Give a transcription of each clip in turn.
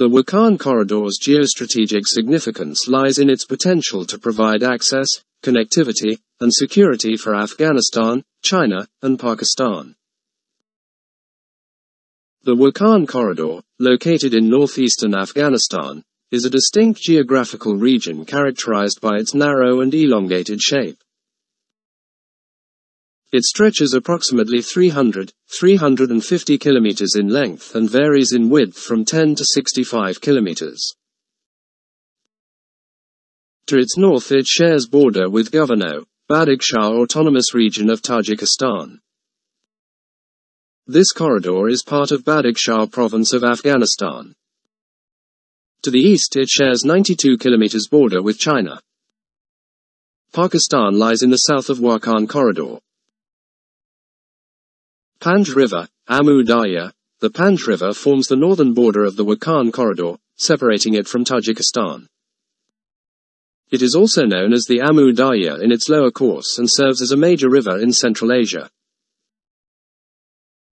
The Wakhan Corridor's geostrategic significance lies in its potential to provide access, connectivity, and security for Afghanistan, China, and Pakistan. The Wakhan Corridor, located in northeastern Afghanistan, is a distinct geographical region characterized by its narrow and elongated shape. It stretches approximately 300, 350 kilometers in length and varies in width from 10 to 65 kilometers. To its north it shares border with Governo, Badakhshah Autonomous Region of Tajikistan. This corridor is part of Badakhshah province of Afghanistan. To the east it shares 92 kilometers border with China. Pakistan lies in the south of Wakhan Corridor. Panj River, Amu Darya, the Panj River forms the northern border of the Wakhan corridor, separating it from Tajikistan. It is also known as the Amu Darya in its lower course and serves as a major river in Central Asia.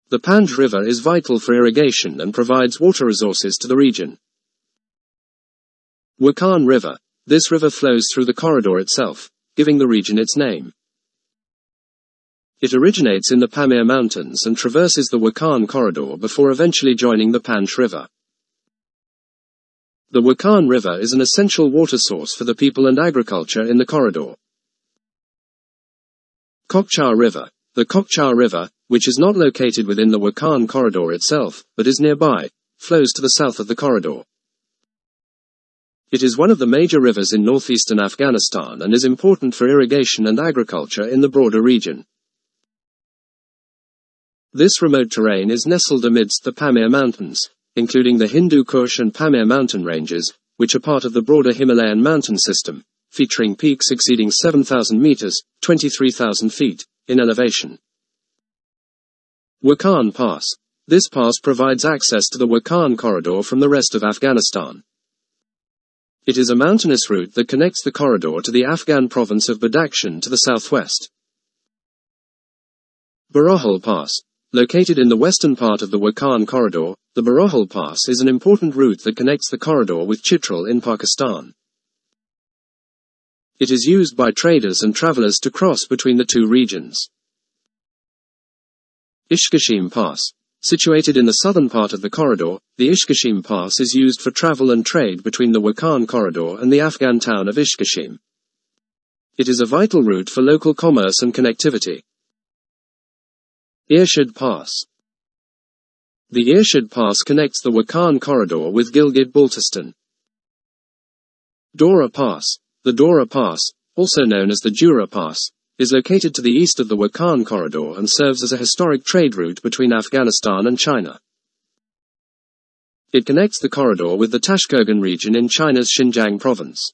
The Panj River is vital for irrigation and provides water resources to the region. Wakhan River. This river flows through the corridor itself, giving the region its name. It originates in the Pamir Mountains and traverses the Wakhan corridor before eventually joining the Panj River. The Wakhan River is an essential water source for the people and agriculture in the corridor. Kokcha River. The Kokcha River, which is not located within the Wakhan corridor itself, but is nearby, flows to the south of the corridor. It is one of the major rivers in northeastern Afghanistan and is important for irrigation and agriculture in the broader region. This remote terrain is nestled amidst the Pamir Mountains, including the Hindu Kush and Pamir mountain ranges, which are part of the broader Himalayan mountain system, featuring peaks exceeding 7,000 meters, 23,000 feet, in elevation. Wakhan Pass. This pass provides access to the Wakhan corridor from the rest of Afghanistan. It is a mountainous route that connects the corridor to the Afghan province of Badakhshan to the southwest. Baroghil Pass. Located in the western part of the Wakhan corridor, the Baroghil Pass is an important route that connects the corridor with Chitral in Pakistan. It is used by traders and travelers to cross between the two regions. Ishkashim Pass. Situated in the southern part of the corridor, the Ishkashim Pass is used for travel and trade between the Wakhan corridor and the Afghan town of Ishkashim. It is a vital route for local commerce and connectivity. Irshad Pass The Irshad Pass connects the Wakhan corridor with Gilgit-Baltistan. Dorah Pass The Dorah Pass, also known as the Dura Pass, is located to the east of the Wakhan corridor and serves as a historic trade route between Afghanistan and China. It connects the corridor with the Tashkogan region in China's Xinjiang province.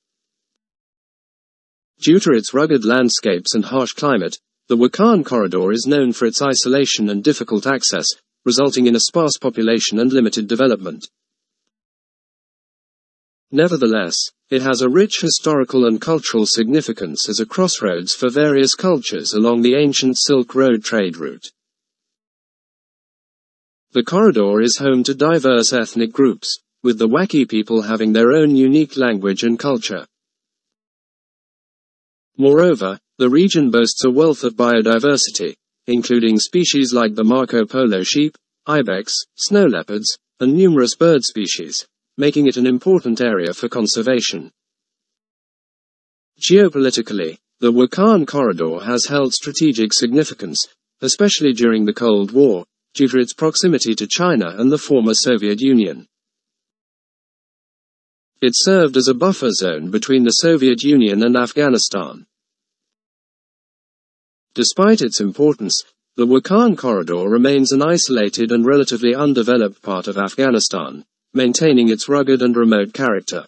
Due to its rugged landscapes and harsh climate, the Wakhan corridor is known for its isolation and difficult access, resulting in a sparse population and limited development. Nevertheless, it has a rich historical and cultural significance as a crossroads for various cultures along the ancient Silk Road trade route. The corridor is home to diverse ethnic groups, with the Wakhi people having their own unique language and culture. Moreover, the region boasts a wealth of biodiversity, including species like the Marco Polo sheep, ibex, snow leopards, and numerous bird species, making it an important area for conservation. Geopolitically, the Wakhan corridor has held strategic significance, especially during the Cold War, due to its proximity to China and the former Soviet Union. It served as a buffer zone between the Soviet Union and Afghanistan. Despite its importance, the Wakhan corridor remains an isolated and relatively undeveloped part of Afghanistan, maintaining its rugged and remote character.